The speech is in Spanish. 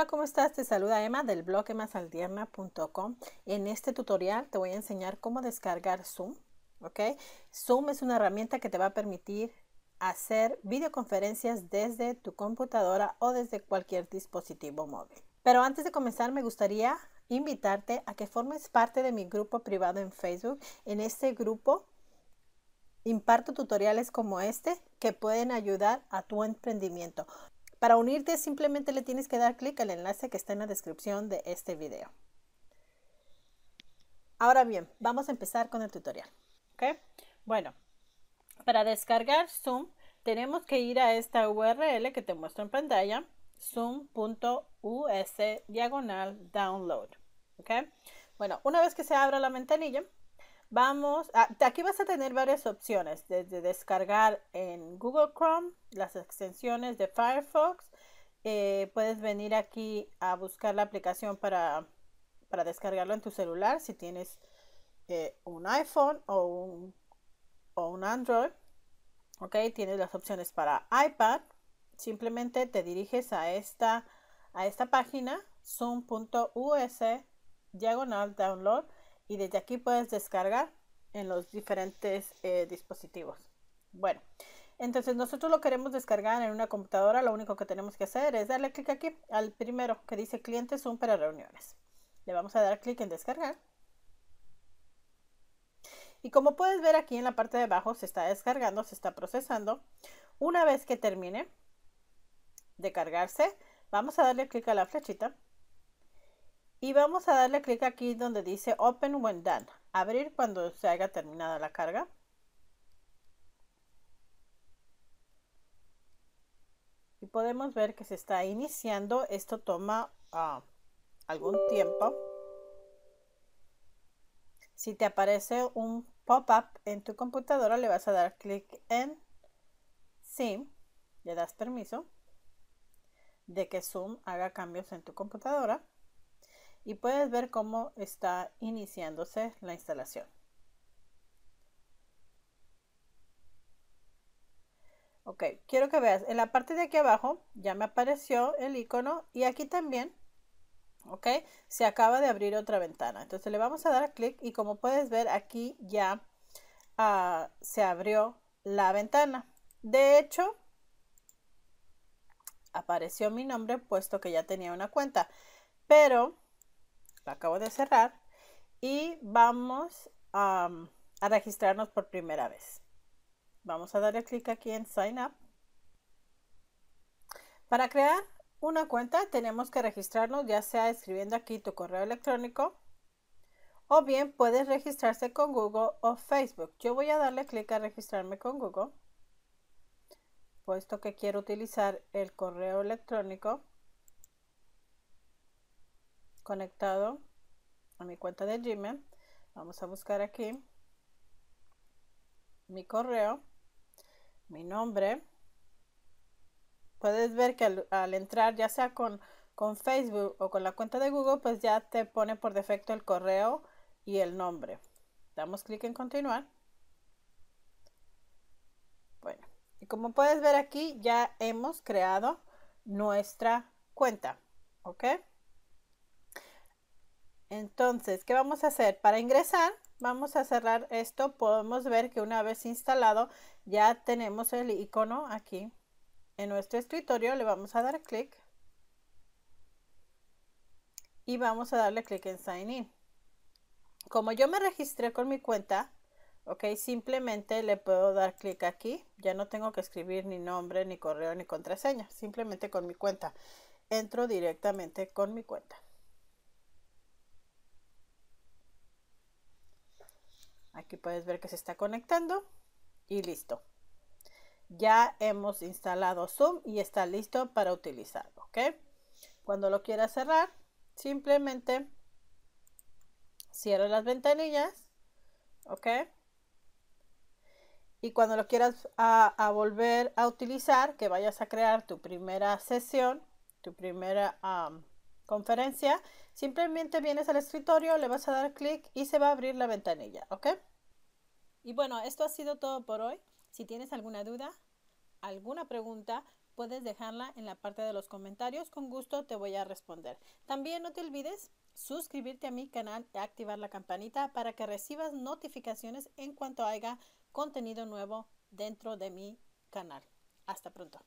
Hola, ¿cómo estás? Te saluda Emma del blog emasaldiema.com. En este tutorial te voy a enseñar cómo descargar Zoom. ¿ok? Zoom es una herramienta que te va a permitir hacer videoconferencias desde tu computadora o desde cualquier dispositivo móvil. Pero antes de comenzar me gustaría invitarte a que formes parte de mi grupo privado en Facebook. En este grupo imparto tutoriales como este que pueden ayudar a tu emprendimiento. Para unirte simplemente le tienes que dar clic al enlace que está en la descripción de este video. Ahora bien, vamos a empezar con el tutorial. ¿ok? Bueno, para descargar Zoom tenemos que ir a esta URL que te muestro en pantalla, zoom.us diagonal download. ¿ok? Bueno, una vez que se abra la ventanilla, Vamos, a, aquí vas a tener varias opciones, desde descargar en Google Chrome, las extensiones de Firefox. Eh, puedes venir aquí a buscar la aplicación para, descargarlo en tu celular si tienes eh, un iPhone o un, o un Android. Ok, tienes las opciones para iPad. Simplemente te diriges a esta, a esta página, zoom.us diagonal download y desde aquí puedes descargar en los diferentes eh, dispositivos. Bueno, entonces nosotros lo queremos descargar en una computadora, lo único que tenemos que hacer es darle clic aquí al primero que dice cliente Zoom para reuniones. Le vamos a dar clic en descargar. Y como puedes ver aquí en la parte de abajo se está descargando, se está procesando. Una vez que termine de cargarse, vamos a darle clic a la flechita y vamos a darle clic aquí donde dice Open when done. Abrir cuando se haya terminada la carga. Y podemos ver que se está iniciando. Esto toma ah, algún tiempo. Si te aparece un pop-up en tu computadora, le vas a dar clic en Sí. Le das permiso de que Zoom haga cambios en tu computadora y puedes ver cómo está iniciándose la instalación. Ok, quiero que veas, en la parte de aquí abajo ya me apareció el icono y aquí también, ok, se acaba de abrir otra ventana. Entonces le vamos a dar clic y como puedes ver aquí ya ah, se abrió la ventana. De hecho, apareció mi nombre puesto que ya tenía una cuenta, pero acabo de cerrar y vamos a registrarnos por primera vez. Vamos a darle clic aquí en Sign Up. Para crear una cuenta tenemos que registrarnos ya sea escribiendo aquí tu correo electrónico o bien puedes registrarse con Google o Facebook. Yo voy a darle clic a registrarme con Google puesto que quiero utilizar el correo electrónico conectado a mi cuenta de Gmail. Vamos a buscar aquí mi correo, mi nombre. Puedes ver que al, entrar ya sea con, con Facebook o con la cuenta de Google, pues ya te pone por defecto el correo y el nombre. Damos clic en continuar. Bueno, y como puedes ver aquí ya hemos creado nuestra cuenta. ¿Ok? Entonces, ¿qué vamos a hacer? Para ingresar, vamos a cerrar esto. Podemos ver que una vez instalado, ya tenemos el icono aquí en nuestro escritorio. Le vamos a dar clic. Y vamos a darle clic en Sign In. Como yo me registré con mi cuenta, ok, simplemente le puedo dar clic aquí. Ya no tengo que escribir ni nombre, ni correo, ni contraseña. Simplemente con mi cuenta. Entro directamente con mi cuenta. Aquí puedes ver que se está conectando y listo. Ya hemos instalado Zoom y está listo para utilizarlo, ¿ok? Cuando lo quieras cerrar, simplemente cierra las ventanillas, ¿ok? Y cuando lo quieras a, volver a utilizar, que vayas a crear tu primera sesión, tu primera conferencia, simplemente vienes al escritorio, le vas a dar clic y se va a abrir la ventanilla, ¿ok? Y bueno, esto ha sido todo por hoy. Si tienes alguna duda, alguna pregunta, puedes dejarla en la parte de los comentarios. Con gusto te voy a responder. También no te olvides suscribirte a mi canal y activar la campanita para que recibas notificaciones en cuanto haya contenido nuevo dentro de mi canal. Hasta pronto.